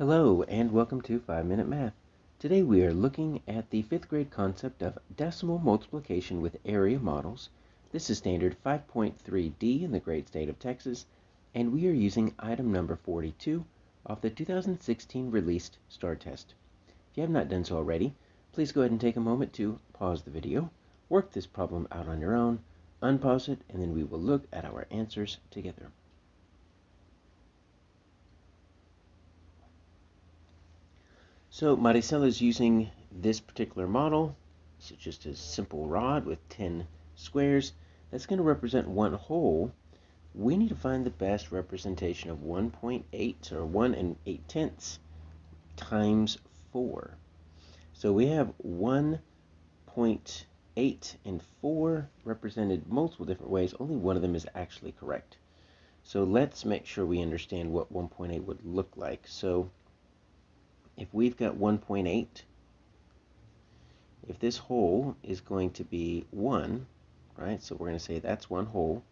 Hello and welcome to 5 Minute Math. Today we are looking at the 5th grade concept of decimal multiplication with area models. This is standard 5.3D in the great state of Texas and we are using item number 42 of the 2016 released STAAR test. If you have not done so already, please go ahead and take a moment to pause the video, work this problem out on your own, unpause it, and then we will look at our answers together. So Maricela is using this particular model. It's just a simple rod with 10 squares. That's going to represent one whole. We need to find the best representation of 1.8 or 1 and 8 tenths times 4. So we have 1.8 and 4 represented multiple different ways. Only one of them is actually correct. So let's make sure we understand what 1.8 would look like. So if we've got 1.8, if this whole is going to be 1, right, so we're going to say that's one whole,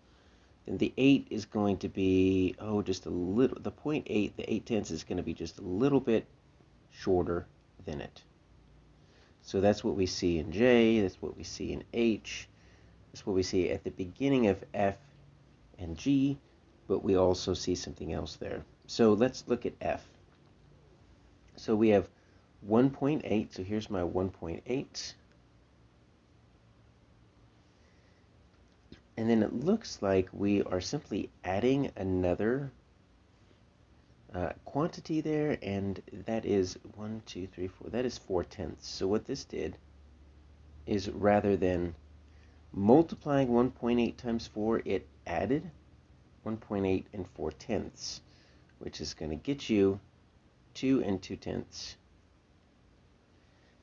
then the 8 is going to be, oh, just a little, the 0.8, the 8 tenths is going to be just a little bit shorter than it. So that's what we see in J, that's what we see in H, that's what we see at the beginning of F and G, but we also see something else there. So let's look at F. So we have 1.8. So here's my 1.8. And then it looks like we are simply adding another uh, quantity there, and that is 1, 2, 3, 4. That is 4 tenths. So what this did is rather than multiplying 1.8 times 4, it added 1.8 and 4 tenths, which is going to get you 2 and 2 tenths.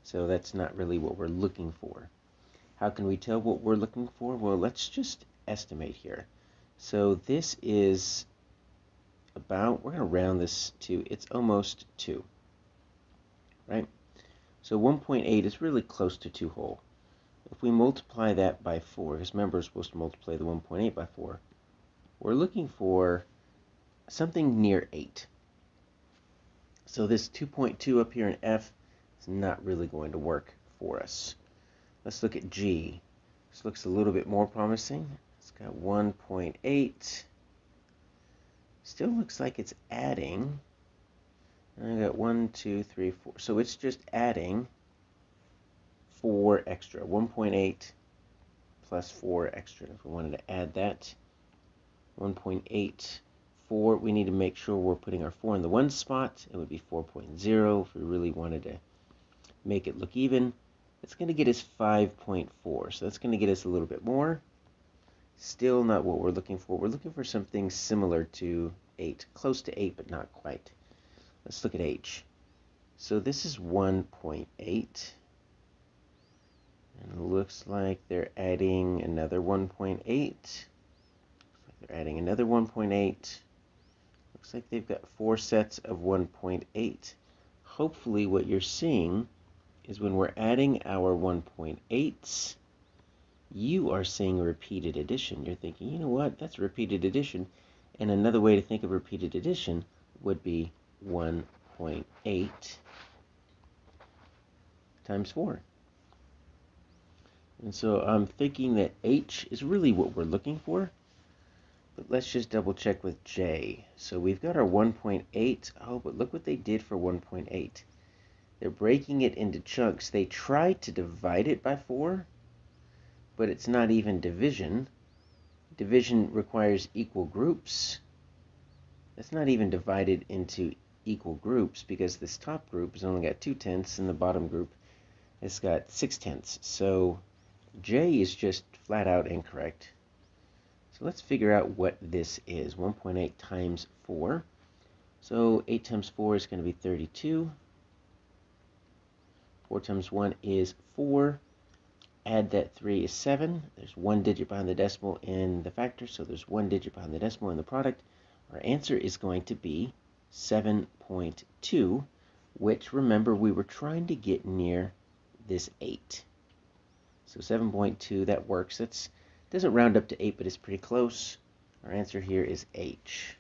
So that's not really what we're looking for. How can we tell what we're looking for? Well, let's just estimate here. So this is about, we're going to round this to, it's almost 2, right? So 1.8 is really close to 2 whole. If we multiply that by 4, because remember we're supposed to multiply the 1.8 by 4, we're looking for something near 8. So this 2.2 up here in F is not really going to work for us. Let's look at G. This looks a little bit more promising. It's got 1.8. Still looks like it's adding. And I got 1, 2, 3, 4. So it's just adding 4 extra. 1.8 plus 4 extra. If we wanted to add that, 1.8 4, we need to make sure we're putting our 4 in the 1 spot. It would be 4.0 if we really wanted to make it look even. It's going to get us 5.4, so that's going to get us a little bit more. Still not what we're looking for. We're looking for something similar to 8, close to 8, but not quite. Let's look at H. So this is 1.8. And it looks like they're adding another 1.8. They're adding another 1.8. Looks like they've got four sets of 1.8. Hopefully what you're seeing is when we're adding our 1.8s, you are seeing repeated addition. You're thinking, you know what, that's repeated addition. And another way to think of repeated addition would be 1.8 times 4. And so I'm thinking that H is really what we're looking for. But let's just double check with J. So we've got our 1.8. Oh, but look what they did for 1.8. They're breaking it into chunks. They tried to divide it by 4, but it's not even division. Division requires equal groups. That's not even divided into equal groups because this top group has only got 2 tenths and the bottom group has got 6 tenths. So J is just flat out incorrect. So let's figure out what this is. 1.8 times 4. So 8 times 4 is going to be 32. 4 times 1 is 4. Add that 3 is 7. There's one digit behind the decimal in the factor, so there's one digit behind the decimal in the product. Our answer is going to be 7.2, which remember we were trying to get near this 8. So 7.2, that works. That's doesn't round up to 8, but it's pretty close. Our answer here is H.